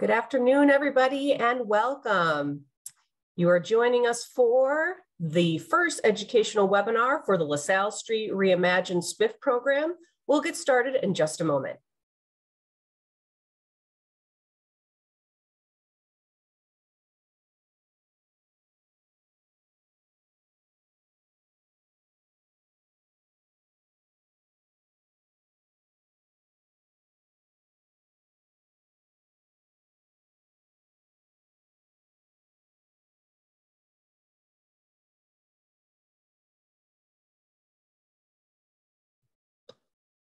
Good afternoon, everybody, and welcome. You are joining us for the first educational webinar for the LaSalle Street Reimagined SBIF program. We'll get started in just a moment.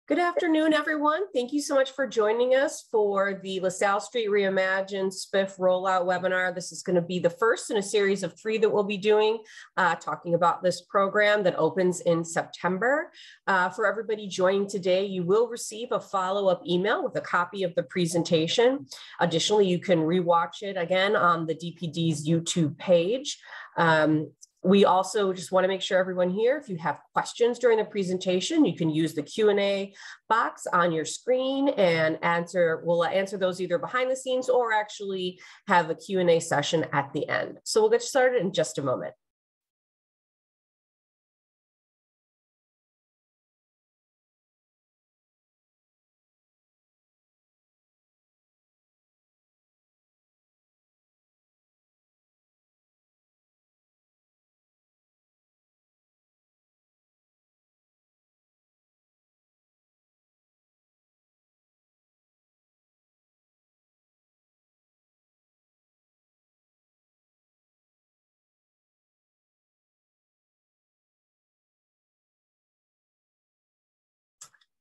Good afternoon, everyone. Thank you so much for joining us for the LaSalle Street Reimagined SBIF rollout webinar. This is going to be the first in a series of three that we'll be doing, uh, talking about this program that opens in September. Uh, for everybody joining today, you will receive a follow-up email with a copy of the presentation. Additionally, you can rewatch it again on the DPD's YouTube page. Um, we also just want to make sure everyone here, if you have questions during the presentation, you can use the Q&A box on your screen and answer, we'll answer those either behind the scenes or actually have a Q&A session at the end. So we'll get started in just a moment.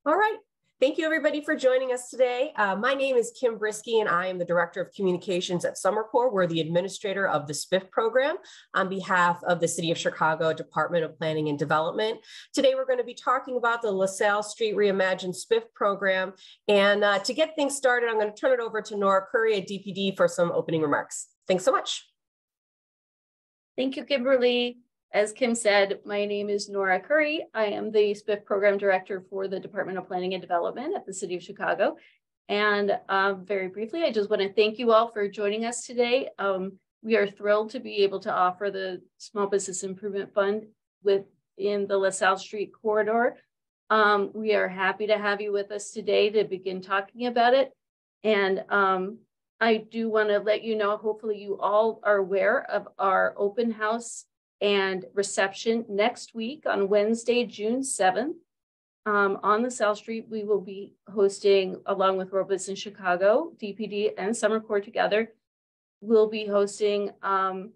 All right. Thank you everybody for joining us today. Uh, my name is Kim Brisky and I am the Director of Communications at SomerCor. We're the administrator of the SBIF program on behalf of the City of Chicago Department of Planning and Development. Today we're going to be talking about the LaSalle Street Reimagined SBIF program. And uh, to get things started, I'm going to turn it over to Nora Curry at DPD for some opening remarks. Thanks so much. Thank you, Kimberly. As Kim said, my name is Nora Curry. I am the SBIF Program Director for the Department of Planning and Development at the City of Chicago. And um, very briefly, I just want to thank you all for joining us today. Um, we are thrilled to be able to offer the Small Business Improvement Fund within the LaSalle Street corridor. Um, we are happy to have you with us today to begin talking about it. And um, I do want to let you know, hopefully you all are aware of our open house and reception next week on Wednesday, June 7th. Um, on the South Street, we will be hosting, along with World in Chicago, DPD, and SomerCor together, we'll be hosting um,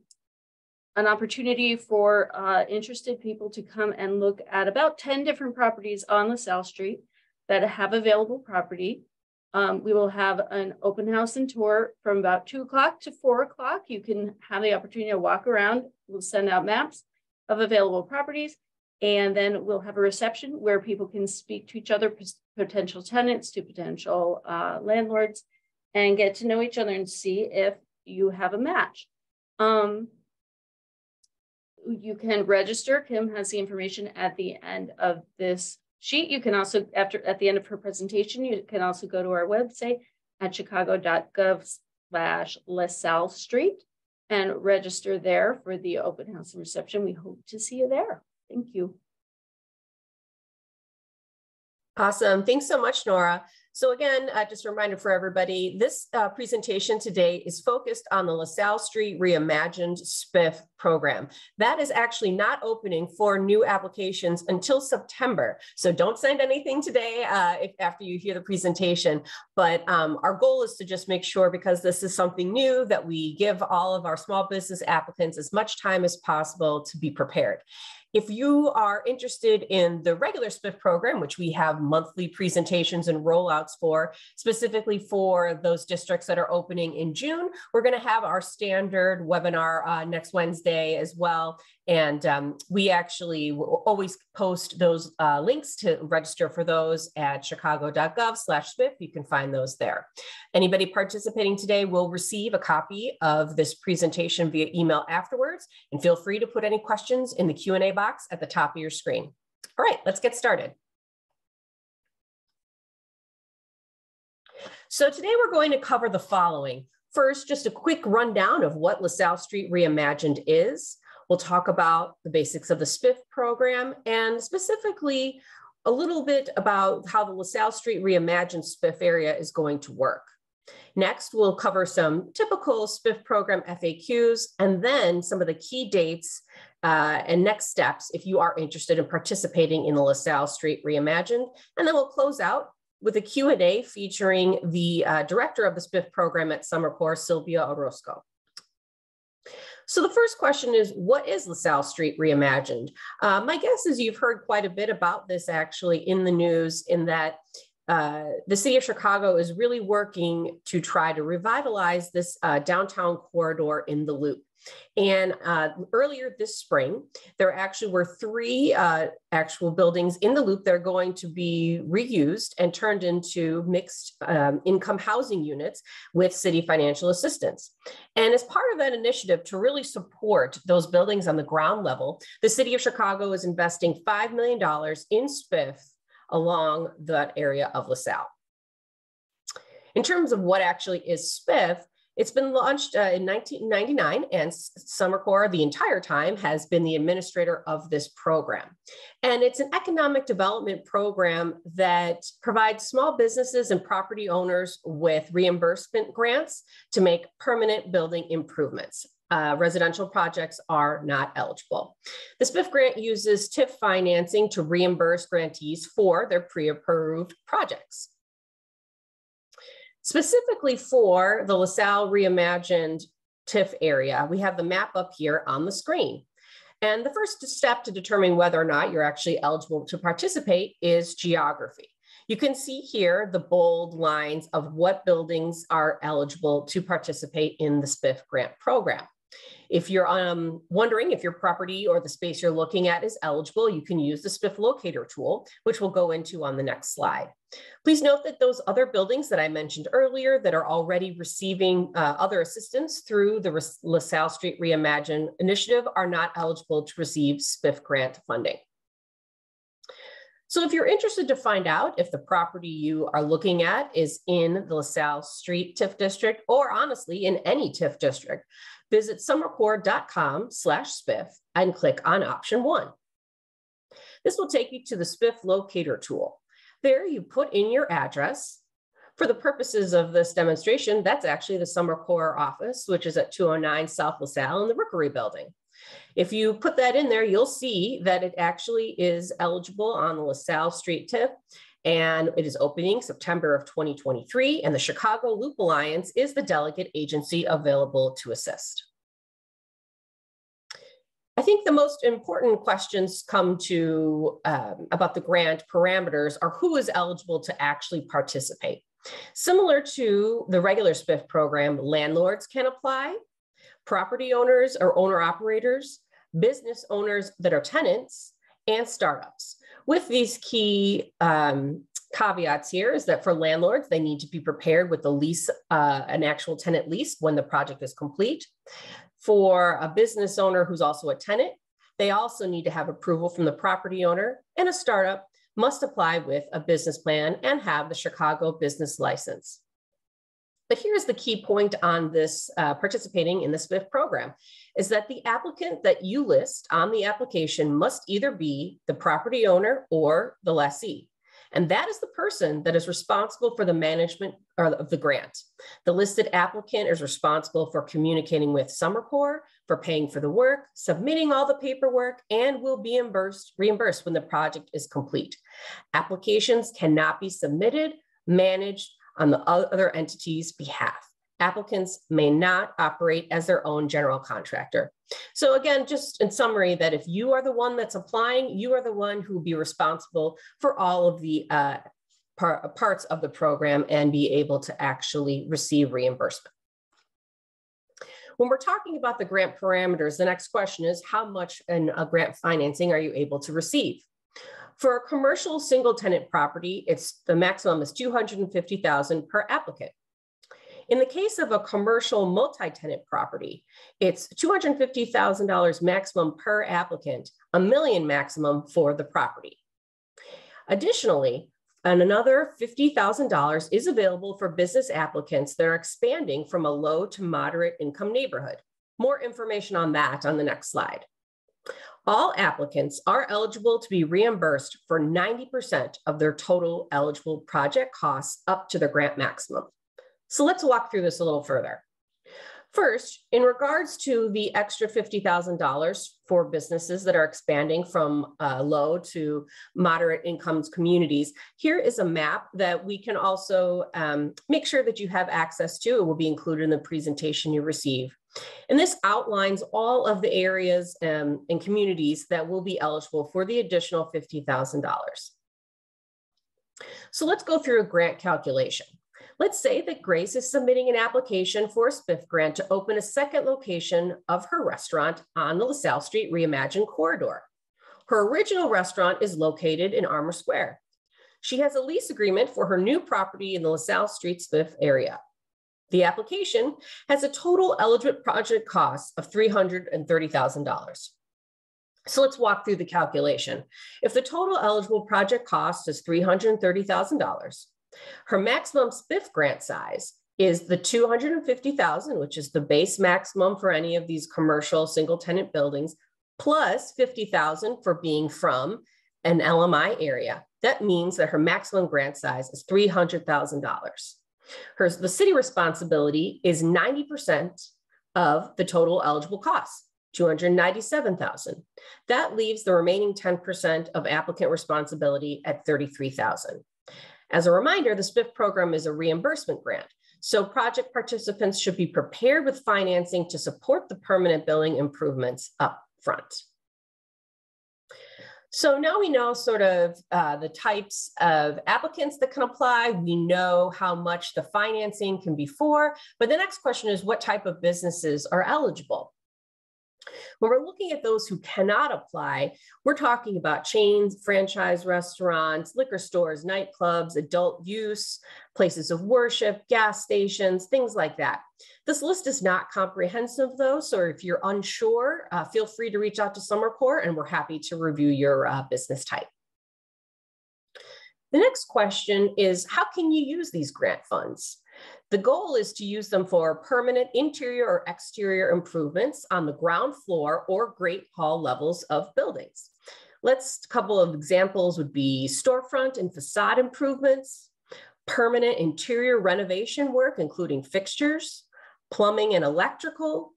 an opportunity for uh, interested people to come and look at about 10 different properties on the South Street that have available property. Um, we will have an open house and tour from about two o'clock to four o'clock. You can have the opportunity to walk around. We'll send out maps of available properties, and then we'll have a reception where people can speak to each other, potential tenants to potential uh, landlords, and get to know each other and see if you have a match. Um, you can register. Kim has the information at the end of this sheet. You can also, after at the end of her presentation, you can also go to our website at chicago.gov slash LaSalle Street and register there for the open house and reception. We hope to see you there. Thank you. Awesome. Thanks so much, Nora. So again, uh, just a reminder for everybody, this uh, presentation today is focused on the LaSalle Street Reimagined SBIF program. That is actually not opening for new applications until September. So don't send anything today uh, if, after you hear the presentation. But um, our goal is to just make sure, because this is something new, that we give all of our small business applicants as much time as possible to be prepared. If you are interested in the regular SBIF program, which we have monthly presentations and rollouts for, specifically for those districts that are opening in June, we're going to have our standard webinar uh, next Wednesday as well. And um, we actually always post those uh, links to register for those at chicago.gov slash SBIF. You can find those there. Anybody participating today will receive a copy of this presentation via email afterwards. And feel free to put any questions in the Q&A box at the top of your screen. All right, let's get started. So today we're going to cover the following. First, just a quick rundown of what LaSalle Street Reimagined is. We'll talk about the basics of the SBIF program and specifically a little bit about how the LaSalle Street Reimagined SBIF area is going to work. Next, we'll cover some typical SBIF program FAQs and then some of the key dates uh, and next steps if you are interested in participating in the LaSalle Street Reimagined. And then we'll close out with a Q&A featuring the uh, director of the SBIF program at SomerCor, Sylvia Orozco. So the first question is, what is LaSalle Street Reimagined? Uh, my guess is you've heard quite a bit about this actually in the news in that uh, the city of Chicago is really working to try to revitalize this uh, downtown corridor in the loop. And uh, earlier this spring, there actually were three uh, actual buildings in the loop that are going to be reused and turned into mixed um, income housing units with city financial assistance. And as part of that initiative to really support those buildings on the ground level, the city of Chicago is investing $5 million in SBIF along that area of LaSalle. In terms of what actually is SBIF, it's been launched uh, in 1999 and SomerCor the entire time has been the administrator of this program. And it's an economic development program that provides small businesses and property owners with reimbursement grants to make permanent building improvements. Uh, residential projects are not eligible. The SBIF grant uses TIF financing to reimburse grantees for their pre-approved projects. Specifically for the LaSalle Reimagined TIF area, we have the map up here on the screen. And the first step to determine whether or not you're actually eligible to participate is geography. You can see here the bold lines of what buildings are eligible to participate in the SBIF grant program. If you're um, wondering if your property or the space you're looking at is eligible, you can use the SBIF locator tool, which we'll go into on the next slide. Please note that those other buildings that I mentioned earlier that are already receiving uh, other assistance through the LaSalle Street Reimagine initiative are not eligible to receive SBIF grant funding. So if you're interested to find out if the property you are looking at is in the LaSalle Street TIF district, or honestly in any TIF district, visit somercor.com slash sbif and click on option one. This will take you to the SBIF locator tool. There you put in your address. For the purposes of this demonstration, that's actually the SomerCor office, which is at 209 South LaSalle in the Rookery building. If you put that in there, you'll see that it actually is eligible on the LaSalle Street TIF and it is opening September of 2023 and the Chicago Loop Alliance is the delegate agency available to assist. I think the most important questions come to um, about the grant parameters are who is eligible to actually participate. Similar to the regular SBIF program, landlords can apply, property owners or owner operators, business owners that are tenants, and startups. With these key um, caveats here is that for landlords, they need to be prepared with the lease, uh, an actual tenant lease when the project is complete. For a business owner who's also a tenant, they also need to have approval from the property owner and a startup must apply with a business plan and have the Chicago business license. But here's the key point on this uh, participating in the SBIF program is that the applicant that you list on the application must either be the property owner or the lessee. And that is the person that is responsible for the management of the grant. The listed applicant is responsible for communicating with SomerCor, for paying for the work, submitting all the paperwork, and will be reimbursed, reimbursed when the project is complete. Applications cannot be submitted, managed, on the other entity's behalf. Applicants may not operate as their own general contractor. So again, just in summary, that if you are the one that's applying, you are the one who will be responsible for all of the uh, par parts of the program and be able to actually receive reimbursement. When we're talking about the grant parameters, the next question is how much in a grant financing are you able to receive? For a commercial single tenant property, it's the maximum is 250,000 per applicant. In the case of a commercial multi-tenant property, it's $250,000 maximum per applicant, a million maximum for the property. Additionally, and another $50,000 is available for business applicants that are expanding from a low to moderate income neighborhood. More information on that on the next slide. All applicants are eligible to be reimbursed for 90% of their total eligible project costs up to the grant maximum. So let's walk through this a little further. First, in regards to the extra $50,000 for businesses that are expanding from uh, low to moderate incomes communities, here is a map that we can also um, make sure that you have access to. It will be included in the presentation you receive. And this outlines all of the areas um, and communities that will be eligible for the additional $50,000. So let's go through a grant calculation. Let's say that Grace is submitting an application for a SBIF grant to open a second location of her restaurant on the LaSalle Street Reimagined Corridor. Her original restaurant is located in Armour Square. She has a lease agreement for her new property in the LaSalle Street SBIF area. The application has a total eligible project cost of $330,000. So let's walk through the calculation. If the total eligible project cost is $330,000, her maximum SBIF grant size is the 250,000, which is the base maximum for any of these commercial single tenant buildings, plus 50,000 for being from an LMI area. That means that her maximum grant size is $300,000. Her, the city responsibility is 90% of the total eligible costs, 297,000. That leaves the remaining 10% of applicant responsibility at 33,000. As a reminder, the SBIF program is a reimbursement grant. So project participants should be prepared with financing to support the permanent building improvements up front. So now we know sort of uh, the types of applicants that can apply. We know how much the financing can be for, but the next question is what type of businesses are eligible? When we're looking at those who cannot apply, we're talking about chains, franchise restaurants, liquor stores, nightclubs, adult use, places of worship, gas stations, things like that. This list is not comprehensive though, so if you're unsure, uh, feel free to reach out to SomerCor and we're happy to review your uh, business type. The next question is, how can you use these grant funds? The goal is to use them for permanent interior or exterior improvements on the ground floor or great hall levels of buildings. Let's, a couple of examples would be storefront and facade improvements, permanent interior renovation work, including fixtures, plumbing and electrical,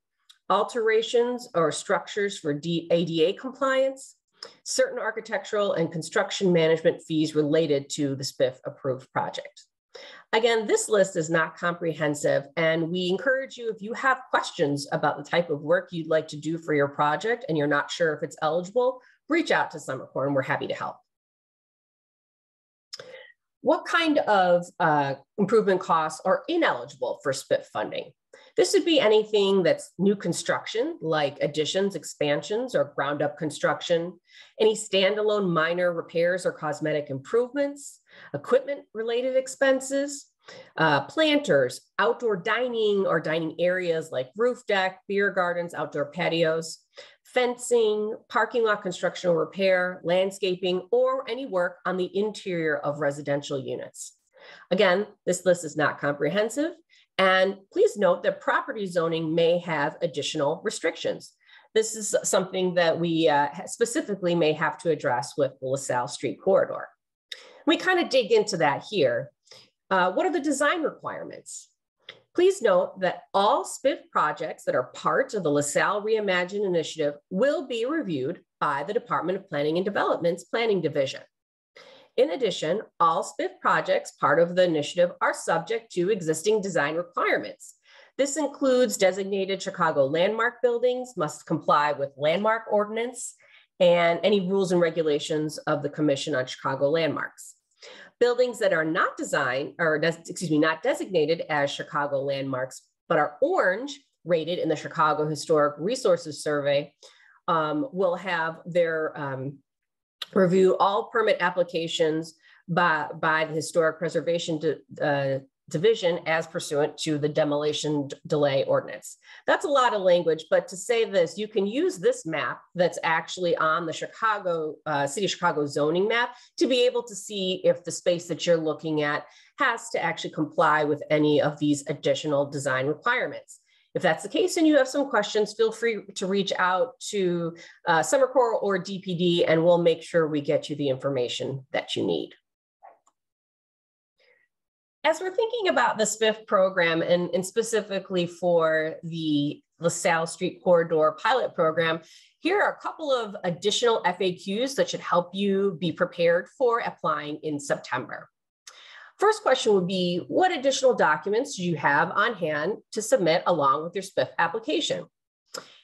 alterations or structures for ADA compliance, certain architectural and construction management fees related to the SBIF approved project. Again, this list is not comprehensive and we encourage you if you have questions about the type of work you'd like to do for your project and you're not sure if it's eligible, reach out to SomerCor and we're happy to help. What kind of uh, improvement costs are ineligible for SBIF funding? This would be anything that's new construction, like additions, expansions, or ground up construction, any standalone minor repairs or cosmetic improvements, equipment related expenses, uh, planters, outdoor dining or dining areas like roof deck, beer gardens, outdoor patios, fencing, parking lot construction or repair, landscaping, or any work on the interior of residential units. Again, this list is not comprehensive and please note that property zoning may have additional restrictions. This is something that we uh, specifically may have to address with the LaSalle Street corridor. We kind of dig into that here. Uh, what are the design requirements? Please note that all SBIF projects that are part of the LaSalle Reimagine initiative will be reviewed by the Department of Planning and Development's Planning Division. In addition, all SBIF projects part of the initiative are subject to existing design requirements. This includes designated Chicago landmark buildings must comply with landmark ordinance and any rules and regulations of the Commission on Chicago Landmarks. Buildings that are not designed, or excuse me, not designated as Chicago landmarks, but are orange rated in the Chicago Historic Resources Survey um, will have their um, review all permit applications by, by the Historic Preservation uh, division as pursuant to the demolition delay ordinance. That's a lot of language, but to say this, you can use this map that's actually on the Chicago, uh, City of Chicago zoning map to be able to see if the space that you're looking at has to actually comply with any of these additional design requirements. If that's the case and you have some questions, feel free to reach out to uh, SomerCor or DPD and we'll make sure we get you the information that you need as we're thinking about the SBIF program and, and specifically for the LaSalle Street Corridor pilot program, here are a couple of additional FAQs that should help you be prepared for applying in September. First question would be, what additional documents do you have on hand to submit along with your SBIF application?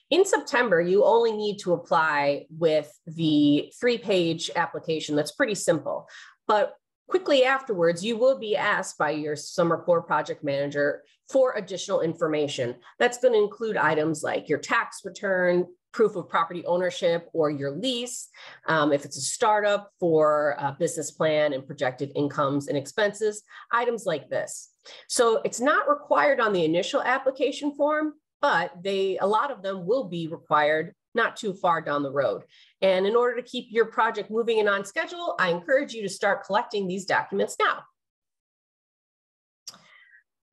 In September, you only need to apply with the three-page application that's pretty simple. But Quickly afterwards, you will be asked by your SomerCor project manager for additional information. That's going to include items like your tax return, proof of property ownership or your lease, um, if it's a startup for a business plan and projected incomes and expenses, items like this. So it's not required on the initial application form, but they a lot of them will be required not too far down the road. And in order to keep your project moving and on schedule, I encourage you to start collecting these documents now.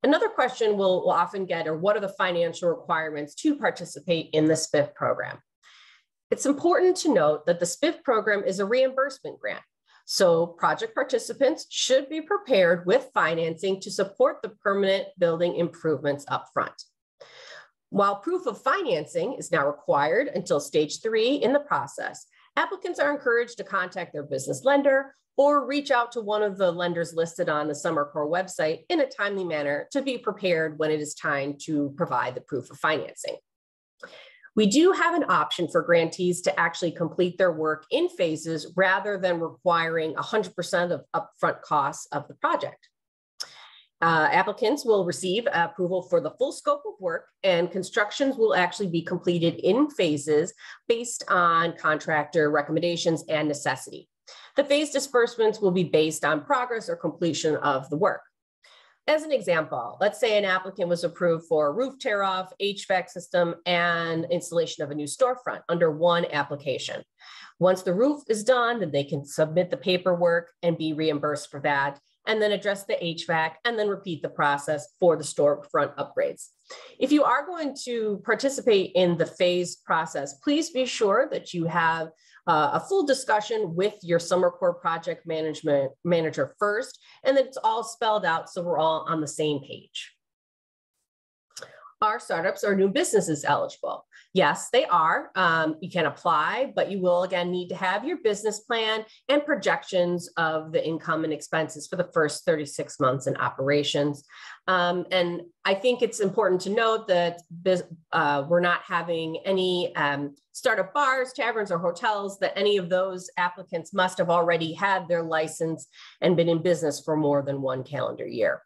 Another question we'll, we'll often get are what are the financial requirements to participate in the SBIF program? It's important to note that the SBIF program is a reimbursement grant. So project participants should be prepared with financing to support the permanent building improvements upfront. While proof of financing is now required until stage three in the process, applicants are encouraged to contact their business lender or reach out to one of the lenders listed on the SomerCor website in a timely manner to be prepared when it is time to provide the proof of financing. We do have an option for grantees to actually complete their work in phases rather than requiring 100% of upfront costs of the project. Uh, applicants will receive approval for the full scope of work and constructions will actually be completed in phases based on contractor recommendations and necessity. The phase disbursements will be based on progress or completion of the work. As an example, let's say an applicant was approved for roof tear off, HVAC system, and installation of a new storefront under one application. Once the roof is done, then they can submit the paperwork and be reimbursed for that and then address the HVAC and then repeat the process for the storefront upgrades. If you are going to participate in the phase process, please be sure that you have uh, a full discussion with your SomerCor project management manager first, and then it's all spelled out so we're all on the same page. Are startups or new businesses eligible? Yes, they are. Um, you can apply, but you will again need to have your business plan and projections of the income and expenses for the first 36 months in operations. Um, and I think it's important to note that uh, we're not having any um, startup bars, taverns, or hotels, that any of those applicants must have already had their license and been in business for more than one calendar year.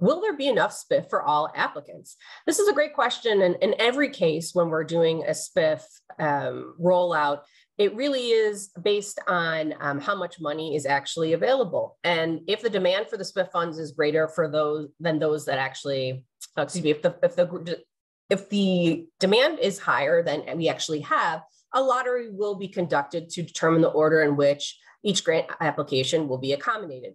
Will there be enough SBIF for all applicants? This is a great question. And in every case, when we're doing a SBIF um, rollout, it really is based on um, how much money is actually available. And if the demand for the SBIF funds is greater for those than those that actually, uh, excuse me, if the, if the, if the demand is higher than we actually have, a lottery will be conducted to determine the order in which each grant application will be accommodated.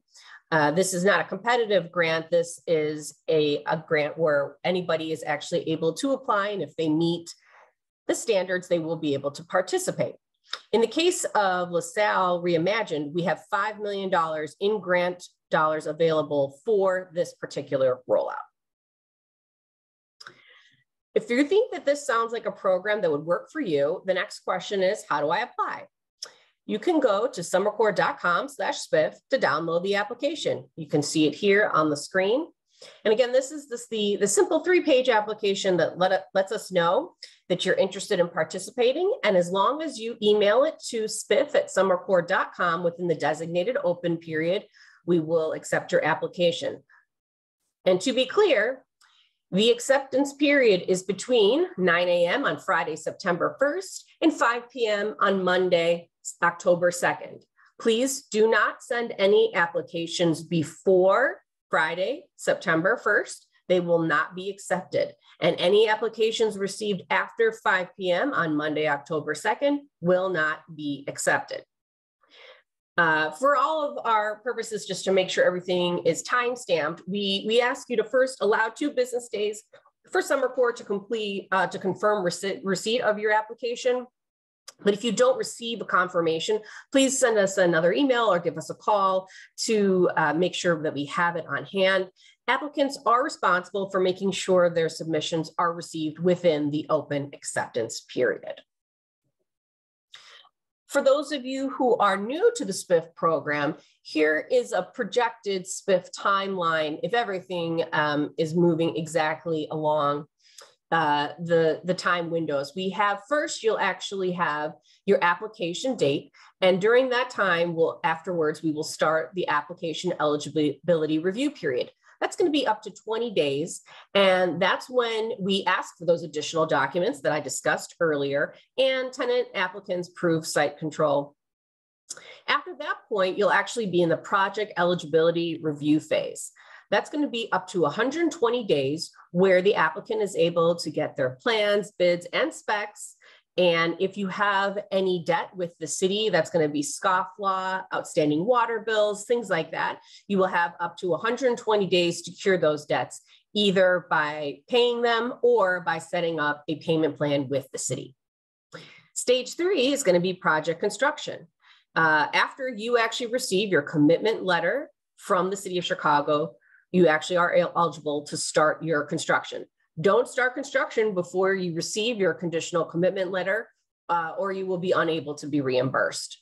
Uh, this is not a competitive grant. This is a, a grant where anybody is actually able to apply. And if they meet the standards, they will be able to participate. In the case of LaSalle Reimagined, we have $5 million in grant dollars available for this particular rollout. If you think that this sounds like a program that would work for you, the next question is, how do I apply? You can go to somercor.com slash sbif to download the application. You can see it here on the screen. And again, this is this, the, the simple three-page application that let, lets us know that you're interested in participating. And as long as you email it to sbif at somercor.com within the designated open period, we will accept your application. And to be clear, the acceptance period is between 9 a.m. on Friday, September 1st and 5 p.m. on Monday, October 2nd. Please do not send any applications before Friday, September 1st, they will not be accepted. And any applications received after 5 p.m. on Monday, October 2nd will not be accepted. Uh, for all of our purposes, just to make sure everything is time stamped, we, we ask you to first allow two business days for SomerCor to complete, uh, to confirm receipt, receipt of your application. But if you don't receive a confirmation, please send us another email or give us a call to uh, make sure that we have it on hand. Applicants are responsible for making sure their submissions are received within the open acceptance period. For those of you who are new to the SBIF program, here is a projected SBIF timeline if everything um, is moving exactly along uh, the, the time windows. We have first, you'll actually have your application date. And during that time, we'll afterwards, we will start the application eligibility review period. That's going to be up to 20 days. And that's when we ask for those additional documents that I discussed earlier and tenant applicants prove site control. After that point, you'll actually be in the project eligibility review phase. That's going to be up to 120 days where the applicant is able to get their plans, bids, and specs and if you have any debt with the city, that's going to be scofflaw, outstanding water bills, things like that. You will have up to 120 days to cure those debts, either by paying them or by setting up a payment plan with the city. Stage three is going to be project construction. Uh, after you actually receive your commitment letter from the city of Chicago, you actually are eligible to start your construction. Don't start construction before you receive your conditional commitment letter uh, or you will be unable to be reimbursed.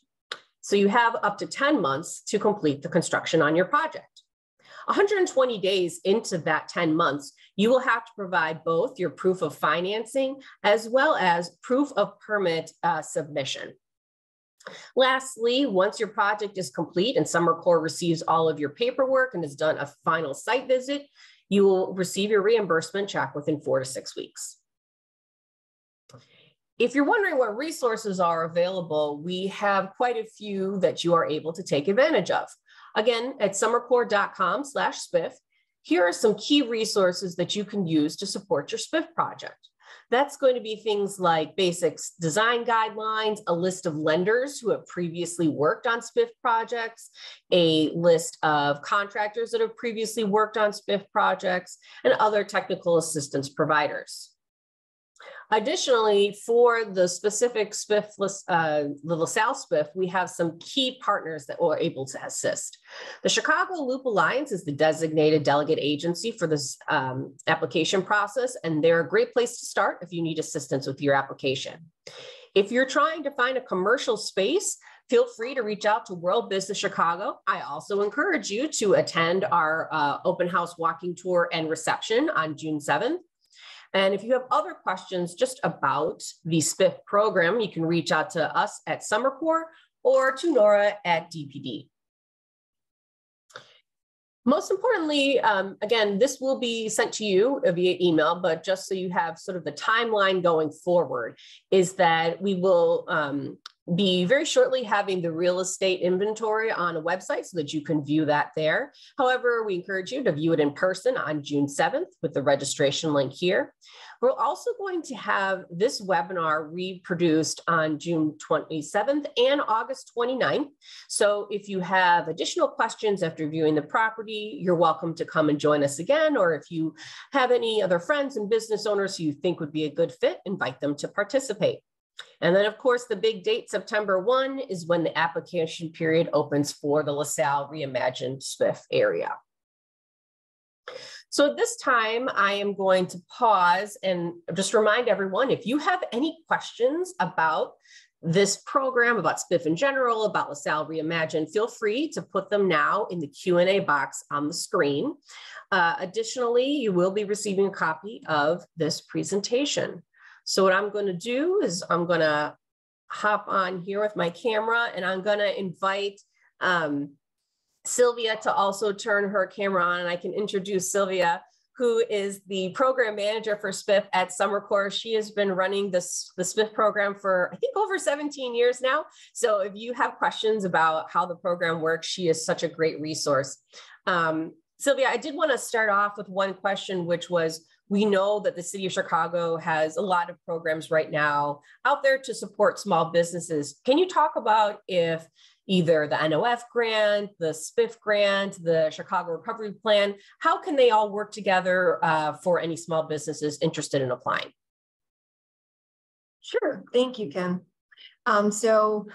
So you have up to 10 months to complete the construction on your project. 120 days into that 10 months, you will have to provide both your proof of financing as well as proof of permit uh, submission. Lastly, once your project is complete and SomerCor receives all of your paperwork and has done a final site visit, you will receive your reimbursement check within four to six weeks. If you're wondering what resources are available, we have quite a few that you are able to take advantage of. Again, at somercor.com slash sbif, here are some key resources that you can use to support your SBIF project. That's going to be things like basics design guidelines, a list of lenders who have previously worked on SBIF projects, a list of contractors that have previously worked on SBIF projects, and other technical assistance providers. Additionally, for the specific SBIF, uh, the LaSalle SBIF, we have some key partners that were able to assist. The Chicago Loop Alliance is the designated delegate agency for this um, application process, and they're a great place to start if you need assistance with your application. If you're trying to find a commercial space, feel free to reach out to World Business Chicago. I also encourage you to attend our uh, open house walking tour and reception on June 7th. And if you have other questions just about the SBIF program, you can reach out to us at SomerCor or to Nora at DPD. Most importantly, um, again, this will be sent to you via email, but just so you have sort of the timeline going forward, is that we will um, be very shortly having the real estate inventory on a website so that you can view that there. However, we encourage you to view it in person on June 7th with the registration link here. We're also going to have this webinar reproduced on June 27th and August 29th. So if you have additional questions after viewing the property, you're welcome to come and join us again. Or if you have any other friends and business owners who you think would be a good fit, invite them to participate. And then of course, the big date, September 1, is when the application period opens for the LaSalle Reimagined SBIF area. So at this time, I am going to pause and just remind everyone, if you have any questions about this program, about SBIF in general, about LaSalle Reimagined, feel free to put them now in the Q&A box on the screen. Uh, additionally, you will be receiving a copy of this presentation. So what I'm going to do is I'm going to hop on here with my camera and I'm going to invite um, Sylvia to also turn her camera on and I can introduce Sylvia who is the program manager for SBIF at SomerCor. She has been running this the SBIF program for I think over 17 years now. So if you have questions about how the program works, she is such a great resource. Um, Sylvia, I did want to start off with one question, which was we know that the city of Chicago has a lot of programs right now out there to support small businesses. Can you talk about if either the NOF grant, the SBIF grant, the Chicago Recovery Plan, how can they all work together uh, for any small businesses interested in applying? Sure, thank you, Ken. Um, so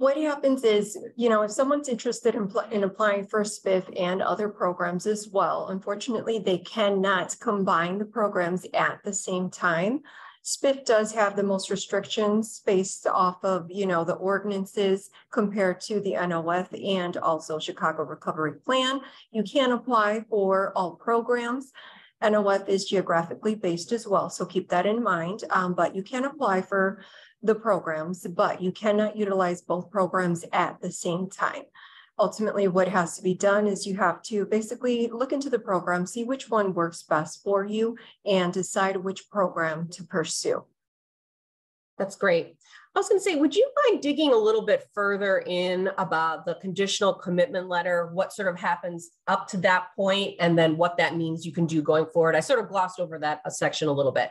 what happens is, you know, if someone's interested in, in applying for SBIF and other programs as well, unfortunately, they cannot combine the programs at the same time. SBIF does have the most restrictions based off of, you know, the ordinances compared to the NOF and also Chicago Recovery Plan. You can apply for all programs. NOF is geographically based as well, so keep that in mind. Um, but you can apply for the programs, but you cannot utilize both programs at the same time. Ultimately, what has to be done is you have to basically look into the program, see which one works best for you, and decide which program to pursue. That's great. I was going to say, would you mind digging a little bit further in about the conditional commitment letter, what sort of happens up to that point, and then what that means you can do going forward? I sort of glossed over that a section a little bit.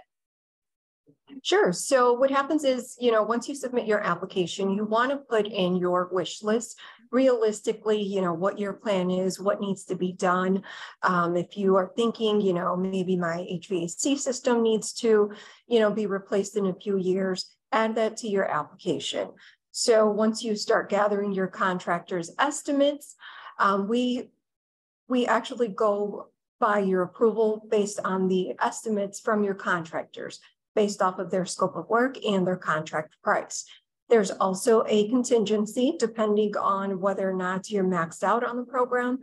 Sure. So what happens is, you know, once you submit your application, you want to put in your wish list realistically, you know, what your plan is, what needs to be done. Um, if you are thinking, you know, maybe my HVAC system needs to, you know, be replaced in a few years, add that to your application. So once you start gathering your contractor's estimates, um, we we actually go by your approval based on the estimates from your contractors based off of their scope of work and their contract price. There's also a contingency depending on whether or not you're maxed out on the program.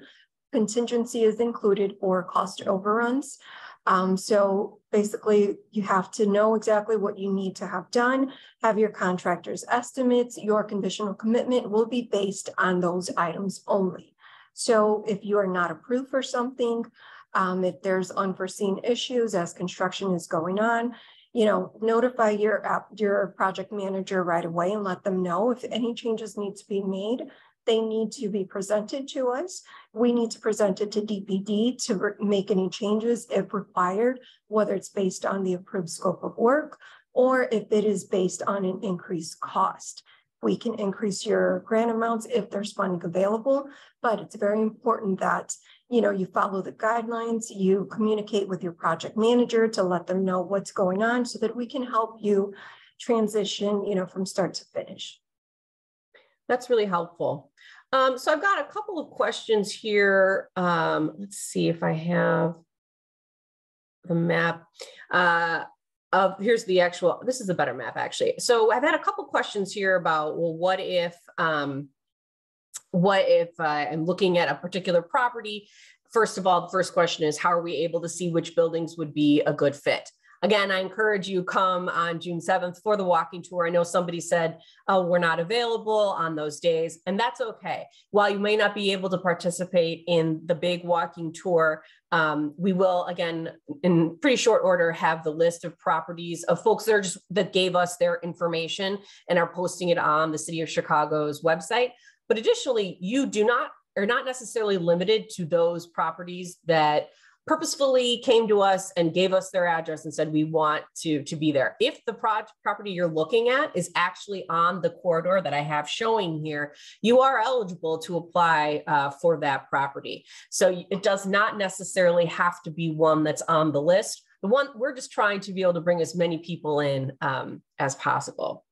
Contingency is included for cost overruns. Um, so basically, you have to know exactly what you need to have done, have your contractor's estimates. Your conditional commitment will be based on those items only. So if you are not approved for something, um, if there's unforeseen issues as construction is going on, you know, notify your your project manager right away and let them know if any changes need to be made. They need to be presented to us. We need to present it to DPD to make any changes if required, whether it's based on the approved scope of work or if it is based on an increased cost. We can increase your grant amounts if there's funding available, but it's very important that you know, you follow the guidelines, you communicate with your project manager to let them know what's going on so that we can help you transition, you know, from start to finish. That's really helpful. Um, so I've got a couple of questions here. Um, let's see if I have the map. Uh, of here's the actual, this is a better map actually. So I've had a couple questions here about, well, what if, um, what if uh, I'm looking at a particular property? First of all, the first question is how are we able to see which buildings would be a good fit? Again, I encourage you come on June 7th for the walking tour. I know somebody said, oh, we're not available on those days, and that's okay. While you may not be able to participate in the big walking tour, um, we will, again, in pretty short order, have the list of properties of folks that just that gave us their information and are posting it on the City of Chicago's website. But additionally, you do not are not necessarily limited to those properties that purposefully came to us and gave us their address and said we want to to be there. If the pro- property you're looking at is actually on the corridor that i have showing here you are eligible to apply uh, for that property. So it does not necessarily have to be one that's on the list. The one we're just trying to be able to bring as many people in um, as possible.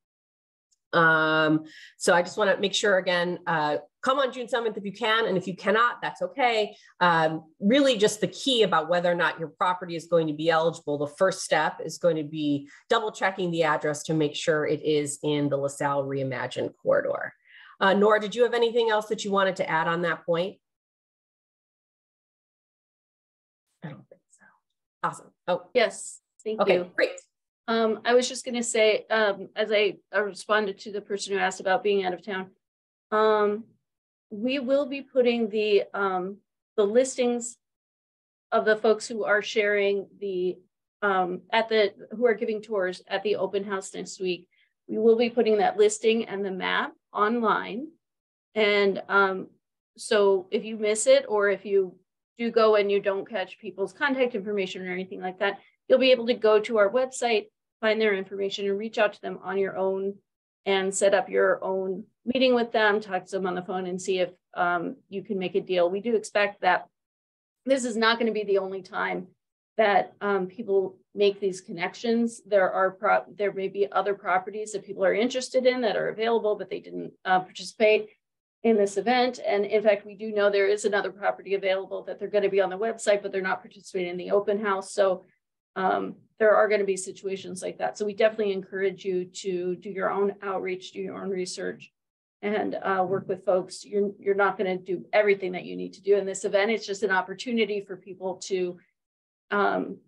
Um, so I just want to make sure again, uh, come on June 7th if you can, and if you cannot, that's okay. Um, really just the key about whether or not your property is going to be eligible. The first step is going to be double checking the address to make sure it is in the LaSalle Reimagined corridor. Uh, Nora, did you have anything else that you wanted to add on that point? I don't think so. Awesome. Oh, yes. Thank okay, you. Great. Um, I was just going to say, um, as I, I, responded to the person who asked about being out of town, um, we will be putting the um, the listings of the folks who are sharing the um, at the who are giving tours at the open house next week. We will be putting that listing and the map online, and um, so if you miss it or if you do go and you don't catch people's contact information or anything like that, you'll be able to go to our website, find their information and reach out to them on your own and set up your own meeting with them, talk to them on the phone and see if um, you can make a deal. We do expect that this is not going to be the only time that um, people make these connections. There are pro- there may be other properties that people are interested in that are available, but they didn't uh, participate in this event. And in fact, we do know there is another property available that they're going to be on the website, but they're not participating in the open house. So um, there are going to be situations like that. So we definitely encourage you to do your own outreach, do your own research, and uh, work with folks. You're, you're not going to do everything that you need to do in this event. It's just an opportunity for people to um,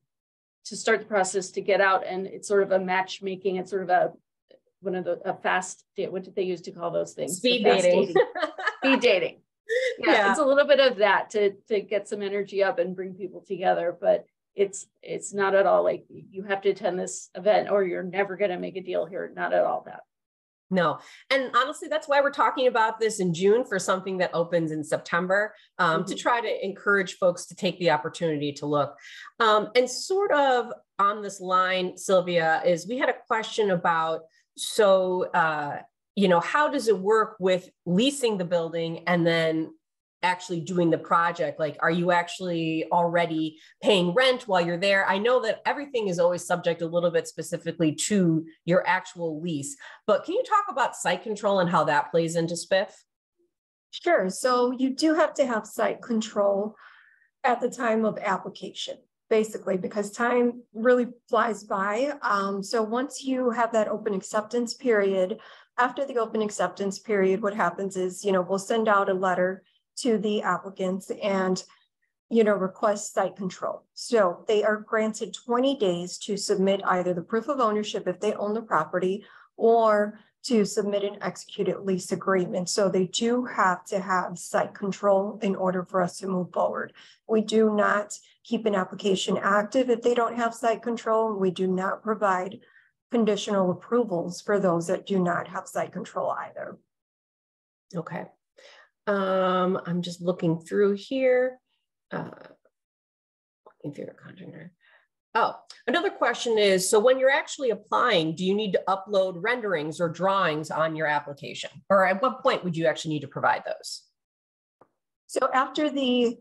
to start the process to get out. And it's sort of a matchmaking. It's sort of a one of the a fast what did they use to call those things? Speed dating. dating. Speed dating. Yeah, yeah, it's a little bit of that to to get some energy up and bring people together. But it's it's not at all like you have to attend this event or you're never going to make a deal here. Not at all that. No. And honestly, that's why we're talking about this in June for something that opens in September um, mm-hmm. to try to encourage folks to take the opportunity to look. Um, and sort of on this line, Sylvia, is we had a question about so, uh, you know, how does it work with leasing the building and then actually doing the project? Like, are you actually already paying rent while you're there? I know that everything is always subject a little bit specifically to your actual lease, but can you talk about site control and how that plays into SBIF? Sure. So you do have to have site control at the time of application, basically, because time really flies by. Um, so once you have that open acceptance period, after the open acceptance period, what happens is, you know, we'll send out a letter to the applicants and you know, request site control. So they are granted 20 days to submit either the proof of ownership if they own the property or to submit an executed lease agreement. So they do have to have site control in order for us to move forward. We do not keep an application active if they don't have site control. We do not provide conditional approvals for those that do not have site control either. Okay. Um, I'm just looking through here. Uh, looking through a contractor. Oh, another question is, so when you're actually applying, do you need to upload renderings or drawings on your application? Or at what point would you actually need to provide those? So after the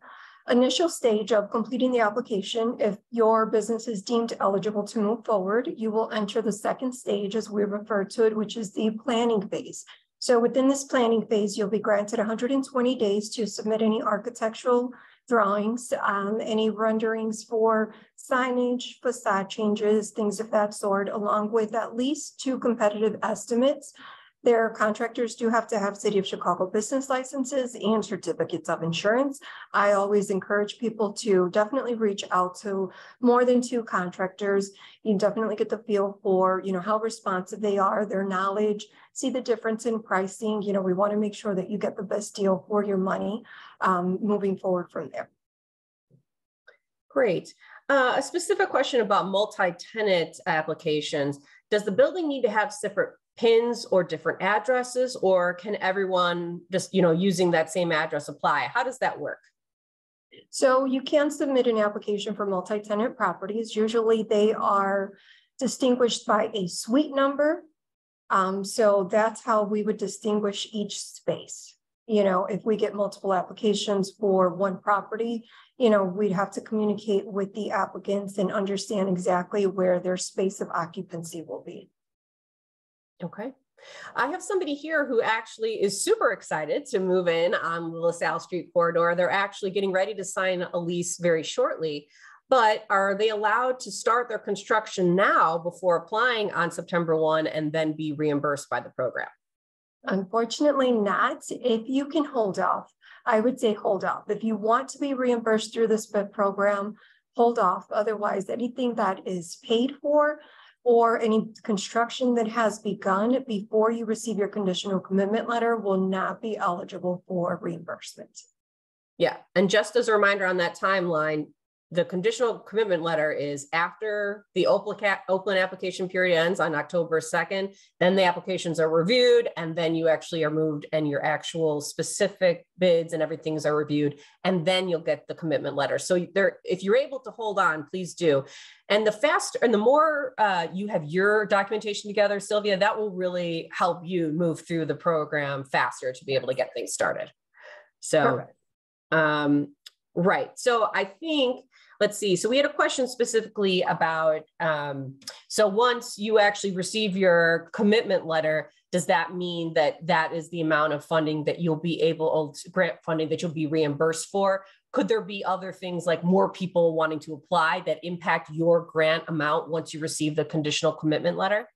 initial stage of completing the application, if your business is deemed eligible to move forward, you will enter the second stage as we refer to it, which is the planning phase. So within this planning phase, you'll be granted 120 days to submit any architectural drawings, um, any renderings for signage, facade changes, things of that sort, along with at least two competitive estimates their contractors do have to have City of Chicago business licenses and certificates of insurance. I always encourage people to definitely reach out to more than two contractors. You definitely get the feel for, you know, how responsive they are, their knowledge, see the difference in pricing. You know, we want to make sure that you get the best deal for your money um, moving forward from there. Great. Uh, a specific question about multi-tenant applications. Does the building need to have separate pins or different addresses or can everyone just you know using that same address apply how does that work so you can submit an application for multi-tenant properties usually they are distinguished by a suite number um, so that's how we would distinguish each space you know if we get multiple applications for one property you know we'd have to communicate with the applicants and understand exactly where their space of occupancy will be Okay. I have somebody here who actually is super excited to move in on the LaSalle Street corridor. They're actually getting ready to sign a lease very shortly, but are they allowed to start their construction now before applying on September 1 and then be reimbursed by the program? Unfortunately, not. If you can hold off, I would say hold off. If you want to be reimbursed through the SBIF program, hold off. Otherwise, anything that is paid for or any construction that has begun before you receive your conditional commitment letter will not be eligible for reimbursement. Yeah. And just as a reminder on that timeline, the conditional commitment letter is after the open, open application period ends on October 2nd, then the applications are reviewed and then you actually are moved and your actual specific bids and everything's are reviewed and then you'll get the commitment letter. So there, if you're able to hold on, please do. And the faster and the more uh, you have your documentation together, Sylvia, that will really help you move through the program faster to be able to get things started. So, um, right. So I think let's see. So we had a question specifically about, um, so once you actually receive your commitment letter, does that mean that that is the amount of funding that you'll be able to grant funding that you'll be reimbursed for? Could there be other things like more people wanting to apply that impact your grant amount once you receive the conditional commitment letter?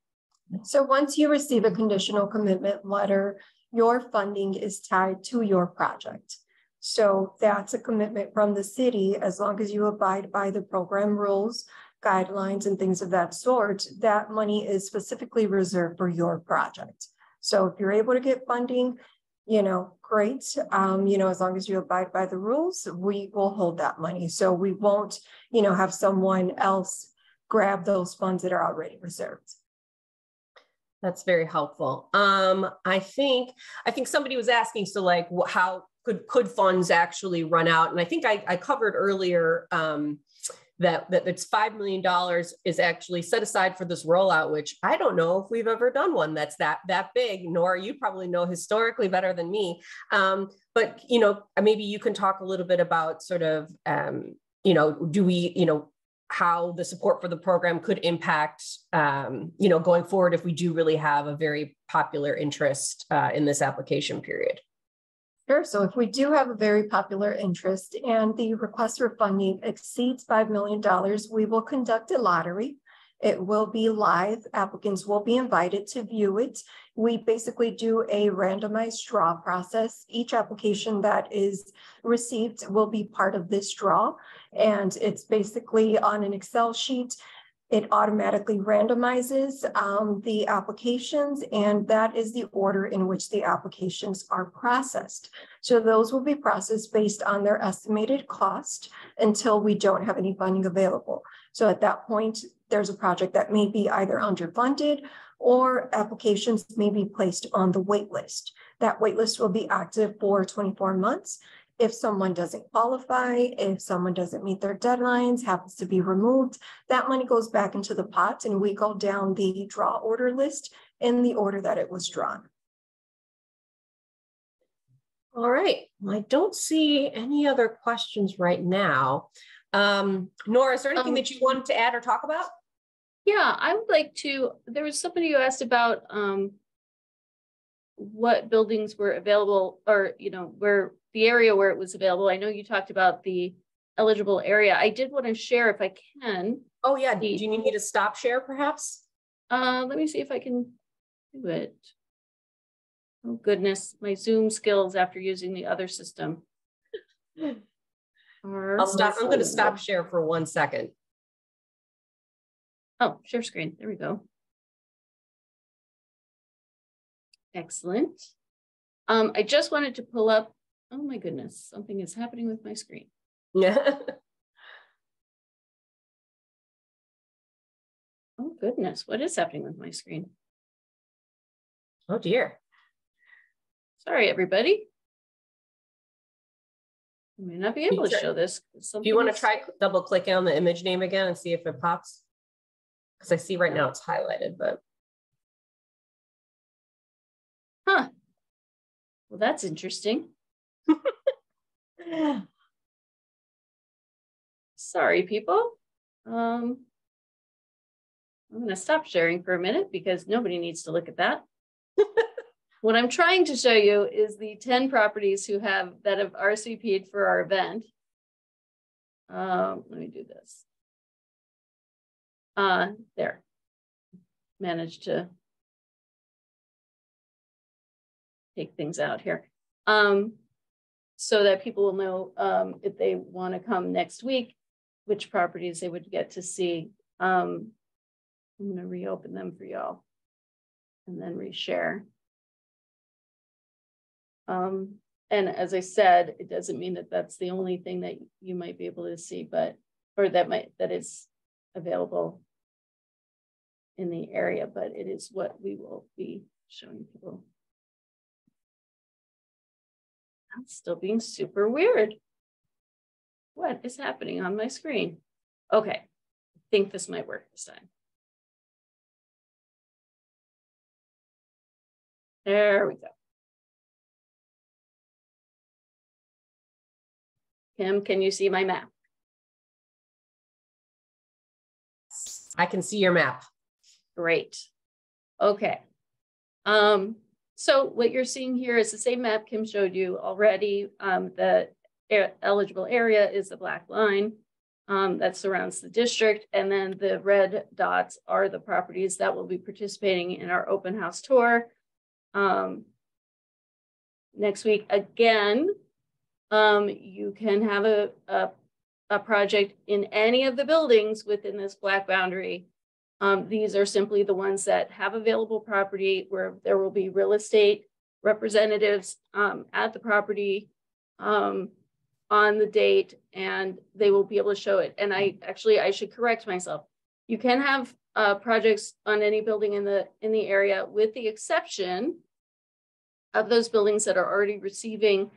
So once you receive a conditional commitment letter, your funding is tied to your project. So that's a commitment from the city. As long as you abide by the program rules, guidelines, and things of that sort, that money is specifically reserved for your project. So if you're able to get funding, you know, great. Um, you know, as long as you abide by the rules, we will hold that money. So we won't, you know, have someone else grab those funds that are already reserved. That's very helpful. Um, I think I think somebody was asking, so like, how could could funds actually run out? And I think I, I covered earlier um, that that it's five million dollars is actually set aside for this rollout, which I don't know if we've ever done one that's that that big. Nor you probably know historically better than me. Um, but you know, maybe you can talk a little bit about sort of um, you know, do we you know how the support for the program could impact, um, you know, going forward if we do really have a very popular interest uh, in this application period. Sure. So if we do have a very popular interest and the request for funding exceeds $5 million, we will conduct a lottery. It will be live. Applicants will be invited to view it. We basically do a randomized draw process. Each application that is received will be part of this draw. And it's basically on an Excel sheet it automatically randomizes um, the applications, and that is the order in which the applications are processed. So those will be processed based on their estimated cost until we don't have any funding available. So at that point, there's a project that may be either underfunded or applications may be placed on the waitlist. That waitlist will be active for 24 months if someone doesn't qualify, if someone doesn't meet their deadlines, happens to be removed, that money goes back into the pot and we go down the draw order list in the order that it was drawn. All right, I don't see any other questions right now. Um, Nora, is there anything um, that you wanted to add or talk about? Yeah, I would like to, there was somebody who asked about um, what buildings were available or, you know, where the area where it was available. I know you talked about the eligible area. I did want to share if I can. Oh yeah, do you need me to stop share perhaps? Uh, let me see if I can do it. Oh goodness, my Zoom skills after using the other system. I'll stop, I'm gonna stop share for one second. Oh, share screen, there we go. Excellent. Um, I just wanted to pull up Oh my goodness, something is happening with my screen. Yeah. oh goodness, what is happening with my screen? Oh dear. Sorry, everybody. I may not be able to show this. Do you want to try double clicking on the image name again and see if it pops? Because I see right now it's highlighted, but. Huh. Well, that's interesting. Sorry, people. Um, I'm going to stop sharing for a minute because nobody needs to look at that. what I'm trying to show you is the 10 properties who have that have RSVP'd for our event. Um, let me do this. Uh, there. Managed to take things out here. Um, so that people will know um, if they want to come next week, which properties they would get to see. Um, I'm going to reopen them for y'all and then reshare. Um, and as I said, it doesn't mean that that's the only thing that you might be able to see, but or that might that is available in the area, but it is what we will be showing people. I'm still being super weird. What is happening on my screen? Okay, I think this might work this time. There we go. Kim, can you see my map? I can see your map. Great. Okay. Um, so what you're seeing here is the same map Kim showed you already. Um, the eligible area is the black line um, that surrounds the district. And then the red dots are the properties that will be participating in our open house tour. Um, next week, again, um, you can have a, a, a, project in any of the buildings within this black boundary. Um, these are simply the ones that have available property where there will be real estate representatives um, at the property um, on the date and they will be able to show it. And I actually, I should correct myself. You can have uh, projects on any building in the in the area with the exception of those buildings that are already receiving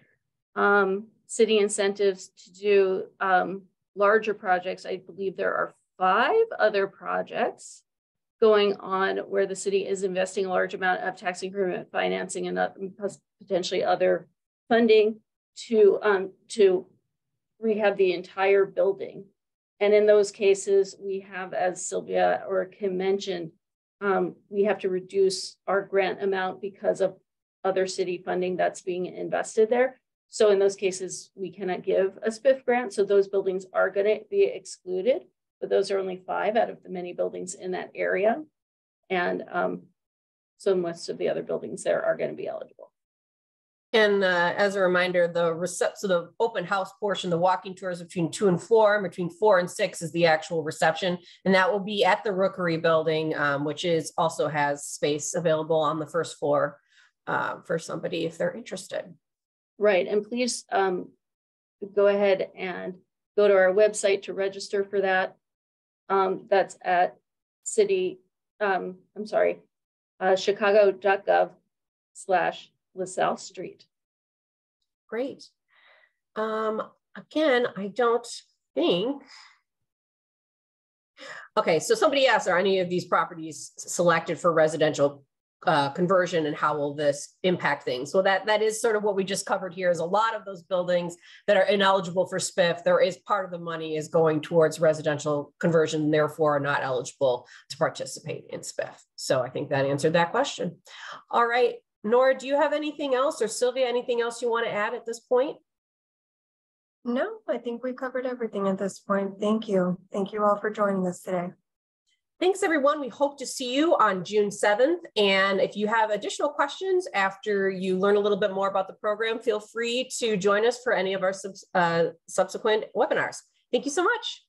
um, city incentives to do um, larger projects. I believe there are five other projects going on where the city is investing a large amount of tax increment financing and potentially other funding to um, to rehab the entire building. And in those cases, we have, as Sylvia or Kim mentioned, um, we have to reduce our grant amount because of other city funding that's being invested there. So in those cases, we cannot give a SBIF grant. So those buildings are going to be excluded, but those are only five out of the many buildings in that area. And um, so most of the other buildings there are going to be eligible. And uh, as a reminder, the recept so the open house portion, the walking tours between two and four, and between four and six is the actual reception, and that will be at the Rookery Building, um, which is also has space available on the first floor uh, for somebody if they're interested. Right, and please um, go ahead and go to our website to register for that. Um, that's at city, um, I'm sorry, uh, chicago.gov slash LaSalle Street. Great. Um, again, I don't think. Okay, so somebody asked, are any of these properties selected for residential uh, conversion and how will this impact things? So that that is sort of what we just covered here is a lot of those buildings that are ineligible for SBIF, there is part of the money is going towards residential conversion, and therefore are not eligible to participate in SBIF. So I think that answered that question. All right, Nora, do you have anything else or Sylvia, anything else you want to add at this point? No, I think we covered everything at this point. Thank you. Thank you all for joining us today. Thanks, everyone. We hope to see you on June 7th. And if you have additional questions after you learn a little bit more about the program, feel free to join us for any of our uh, subsequent webinars. Thank you so much.